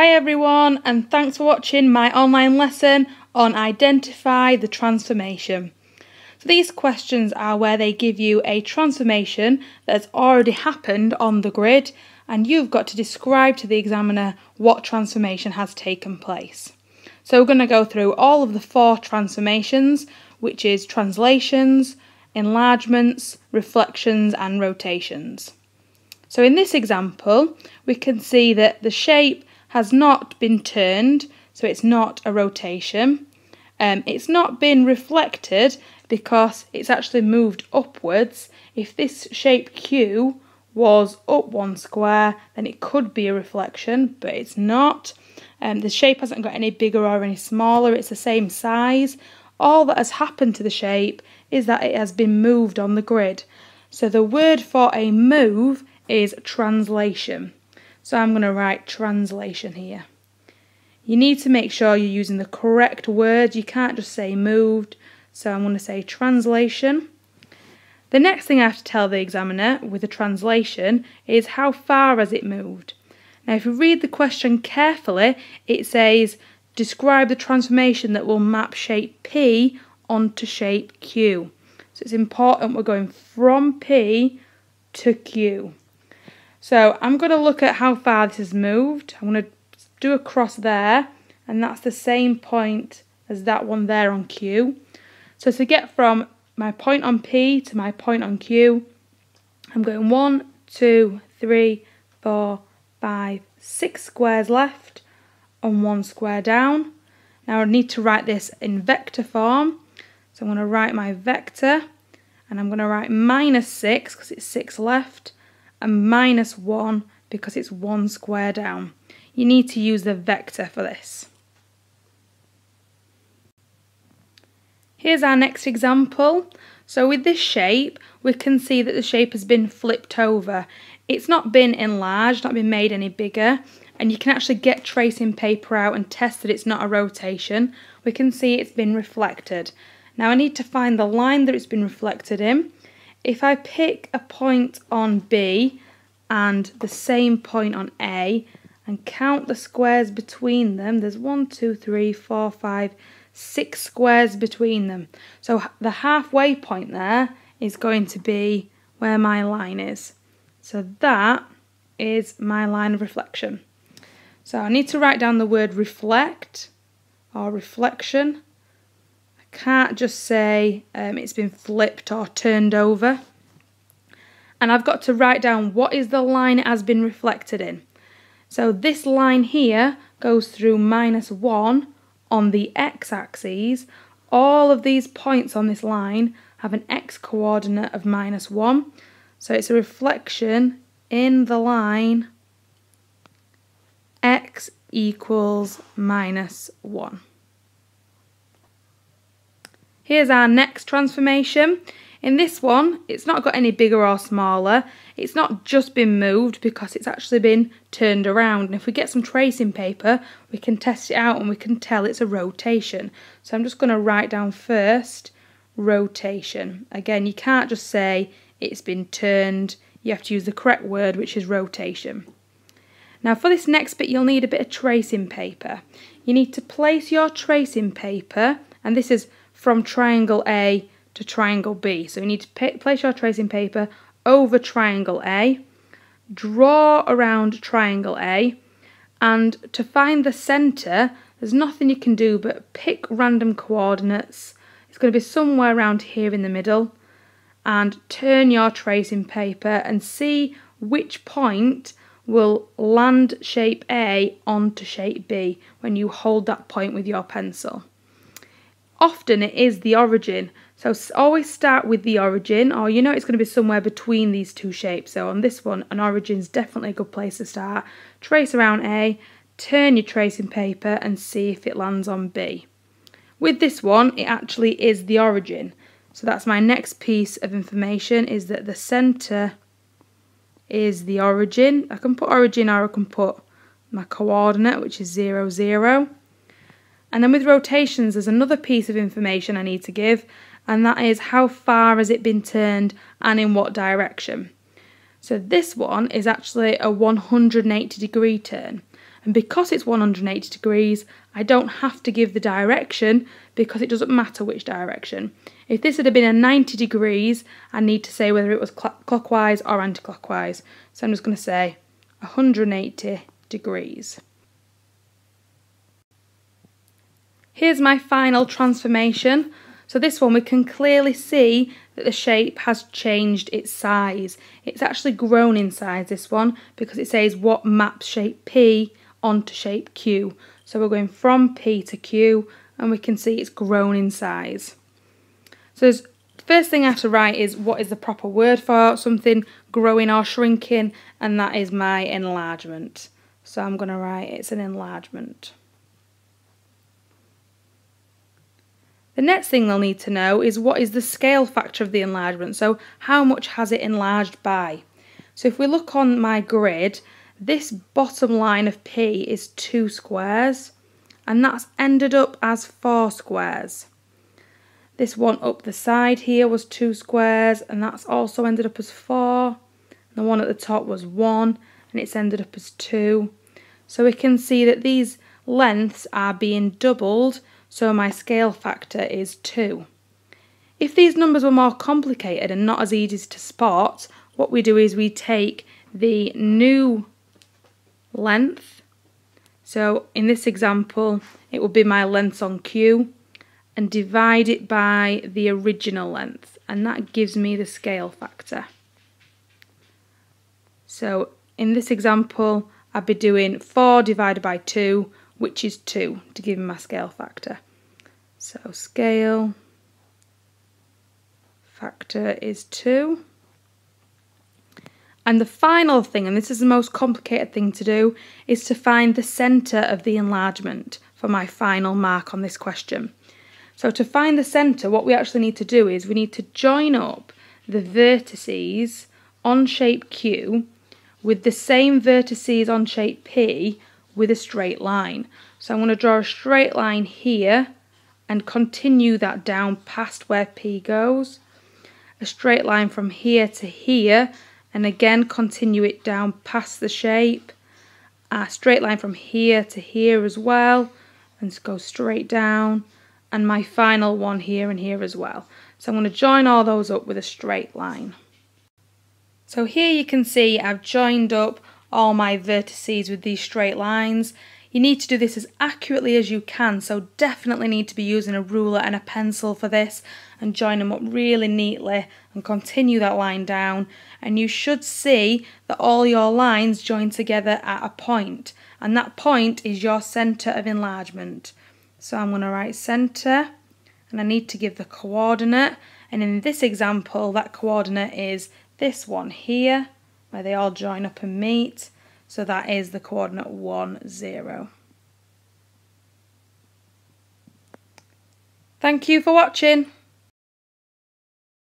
Hi everyone and thanks for watching my online lesson on Identify the Transformation. So these questions are where they give you a transformation that has already happened on the grid and you've got to describe to the examiner what transformation has taken place. So we're going to go through all of the four transformations which is translations, enlargements, reflections and rotations. So in this example we can see that the shape has not been turned, so it's not a rotation. Um, it's not been reflected because it's actually moved upwards. If this shape Q was up one square, then it could be a reflection, but it's not. Um, the shape hasn't got any bigger or any smaller, it's the same size. All that has happened to the shape is that it has been moved on the grid. So the word for a move is translation. So I'm going to write translation here. You need to make sure you're using the correct words. You can't just say moved. So I'm going to say translation. The next thing I have to tell the examiner with a translation is how far has it moved. Now if you read the question carefully, it says describe the transformation that will map shape P onto shape Q. So it's important we're going from P to Q. So I'm going to look at how far this has moved. I'm going to do a cross there and that's the same point as that one there on Q. So to get from my point on P to my point on Q, I'm going one, two, three, four, five, six squares left and one square down. Now I need to write this in vector form. So I'm going to write my vector and I'm going to write minus 6 because it's 6 left and minus 1 because it's one square down. You need to use the vector for this. Here's our next example. So with this shape, we can see that the shape has been flipped over. It's not been enlarged, not been made any bigger, and you can actually get tracing paper out and test that it's not a rotation. We can see it's been reflected. Now I need to find the line that it's been reflected in. If I pick a point on B and the same point on A and count the squares between them, there's one, two, three, four, five, six squares between them. So the halfway point there is going to be where my line is. So that is my line of reflection. So I need to write down the word reflect or reflection can't just say um, it's been flipped or turned over. And I've got to write down what is the line it has been reflected in. So this line here goes through minus 1 on the x-axis. All of these points on this line have an x-coordinate of minus 1. So it's a reflection in the line x equals minus 1. Here's our next transformation. In this one, it's not got any bigger or smaller. It's not just been moved because it's actually been turned around. And if we get some tracing paper, we can test it out and we can tell it's a rotation. So I'm just going to write down first, rotation. Again, you can't just say it's been turned. You have to use the correct word, which is rotation. Now for this next bit, you'll need a bit of tracing paper. You need to place your tracing paper, and this is from triangle A to triangle B. So you need to place your tracing paper over triangle A, draw around triangle A, and to find the centre, there's nothing you can do but pick random coordinates. It's going to be somewhere around here in the middle, and turn your tracing paper and see which point will land shape A onto shape B when you hold that point with your pencil often it is the origin. So always start with the origin or you know it's going to be somewhere between these two shapes. So on this one, an origin is definitely a good place to start. Trace around A, turn your tracing paper and see if it lands on B. With this one, it actually is the origin. So that's my next piece of information is that the centre is the origin. I can put origin or I can put my coordinate, which is 0, 0. And then with rotations, there's another piece of information I need to give, and that is how far has it been turned and in what direction. So this one is actually a 180 degree turn. And because it's 180 degrees, I don't have to give the direction because it doesn't matter which direction. If this had been a 90 degrees, I need to say whether it was cl clockwise or anti-clockwise. So I'm just going to say 180 degrees. Here's my final transformation. So this one we can clearly see that the shape has changed its size. It's actually grown in size this one because it says what maps shape P onto shape Q. So we're going from P to Q and we can see it's grown in size. So the first thing I have to write is what is the proper word for something growing or shrinking and that is my enlargement. So I'm going to write it's an enlargement. The next thing they'll need to know is what is the scale factor of the enlargement, so how much has it enlarged by. So if we look on my grid, this bottom line of P is 2 squares, and that's ended up as 4 squares. This one up the side here was 2 squares, and that's also ended up as 4. The one at the top was 1, and it's ended up as 2. So we can see that these lengths are being doubled so my scale factor is 2. If these numbers were more complicated and not as easy to spot, what we do is we take the new length, so in this example it would be my length on Q, and divide it by the original length, and that gives me the scale factor. So in this example, I'd be doing 4 divided by 2, which is 2 to give me my scale factor. So scale factor is 2. And the final thing, and this is the most complicated thing to do, is to find the centre of the enlargement for my final mark on this question. So to find the centre, what we actually need to do is we need to join up the vertices on shape Q with the same vertices on shape P with a straight line. So I'm going to draw a straight line here and continue that down past where P goes. A straight line from here to here and again continue it down past the shape. A straight line from here to here as well and go straight down and my final one here and here as well. So I'm going to join all those up with a straight line. So here you can see I've joined up all my vertices with these straight lines. You need to do this as accurately as you can, so definitely need to be using a ruler and a pencil for this and join them up really neatly and continue that line down and you should see that all your lines join together at a point and that point is your centre of enlargement. So I'm going to write centre and I need to give the coordinate and in this example that coordinate is this one here where they all join up and meet. So that is the coordinate 1, 0. Thank you for watching.